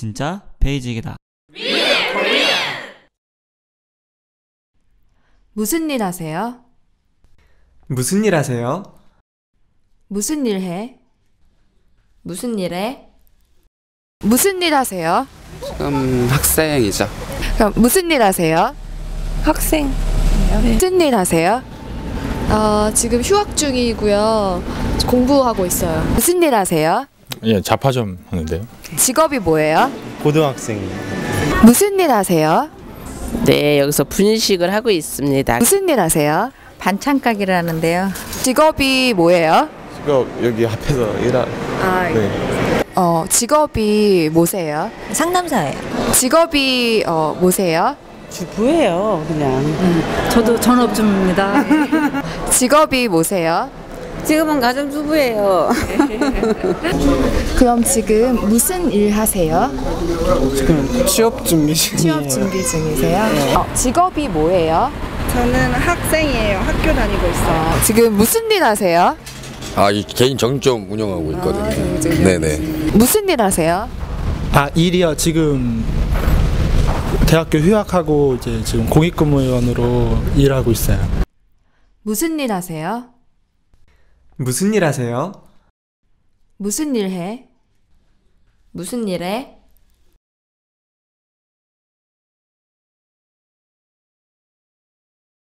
진짜 베이직이다. 무슨 일 하세요? 무슨 일 하세요? 무슨 일 해? 무슨 일해? 무슨 일 하세요? 지금 학생이죠. 그럼 무슨 일 하세요? 학생. 무슨 일 하세요? 어, 지금 휴학 중이고요. 공부하고 있어요. 무슨 일 하세요? 예, 자파점 하는데요. 직업이 뭐예요? 고등학생이요. 무슨 일 하세요? 네, 여기서 분식을 하고 있습니다. 무슨 일 하세요? 반찬 가게를 하는데요. 직업이 뭐예요? 지금 여기 앞에서 일하. 아, 네. 어, 직업이 뭐세요? 상담사예요. 직업이 어, 뭐세요? 주부예요, 그냥. 저도 전업주입니다. 직업이 뭐세요? 지금은 가정주부예요. 그럼 지금 무슨 일 하세요? 지금 취업 준비 중이에요. 취업 준비 중이세요? 어, 직업이 뭐예요? 저는 학생이에요. 학교 다니고 있어요. 어, 지금 무슨 일 하세요? 아, 이 개인 정점 운영하고 있거든요. 네네. 무슨 일 하세요? 아 일이요 지금 대학교 휴학하고 이제 지금 공익근무원으로 일하고 있어요. 무슨 일 하세요? 무슨 일 하세요? 무슨 일 해? 무슨 일 해?